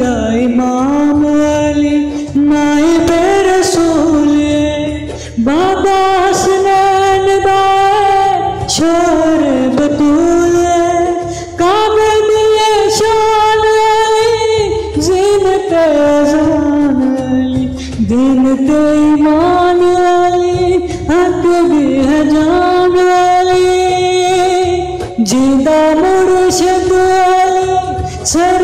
दा इमाम अली नाइब रसूल बाबा हसनैन दाए छोर बतूल काबे दिए शान अली जीनत अजान अली। दिन ते ईमान अली, हक भी है जान अली। ज़िंदा मुर्शद अली, सर